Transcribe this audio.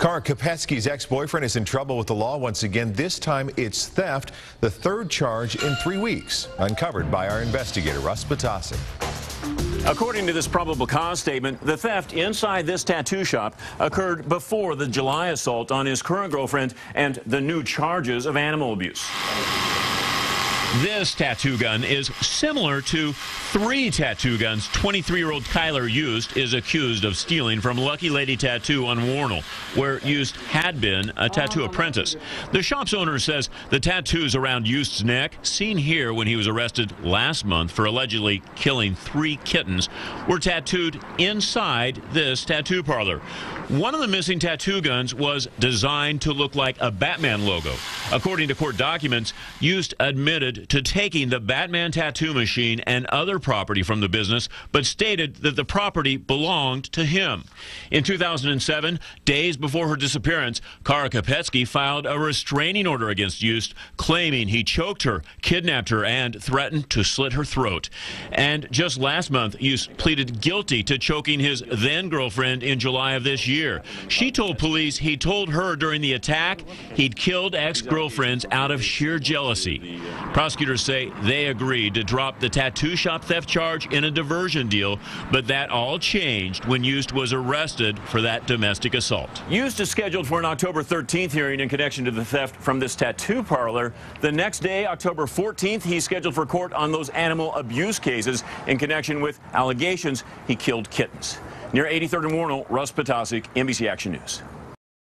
Kara Kopetsky's ex-boyfriend is in trouble with the law once again. This time it's theft, the third charge in three weeks. Uncovered by our investigator, Russ Ptacek. According to this probable cause statement, the theft inside this tattoo shop occurred before the July assault on his current girlfriend and the new charges of animal abuse. This tattoo gun is similar to three tattoo guns 23-year-old Kylr Yust is accused of stealing from Lucky Lady Tattoo on Wornall, where Yust had been a tattoo apprentice. The shop's owner says the tattoos around Yust's neck, seen here when he was arrested last month for allegedly killing three kittens, were tattooed inside this tattoo parlor. One of the missing tattoo guns was designed to look like a Batman logo. According to court documents, Yust admitted to taking the Batman tattoo machine and other property from the business, but stated that the property belonged to him. In 2007, days before her disappearance, Kara Kopetsky filed a restraining order against Yust, claiming he choked her, kidnapped her, and threatened to slit her throat. And just last month, Yust pleaded guilty to choking his then girlfriend in July of this year. She told police he told her during the attack he'd killed ex girlfriends out of sheer jealousy. Say they agreed to drop the tattoo shop theft charge in a diversion deal, but that all changed when Yust was arrested for that domestic assault. Yust is scheduled for an October 13th hearing in connection to the theft from this tattoo parlor. The next day, October 14th, he's scheduled for court on those animal abuse cases in connection with allegations he killed kittens. Near 83rd and Wornall, Russ Ptacek, NBC Action News.